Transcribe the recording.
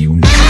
Brasil.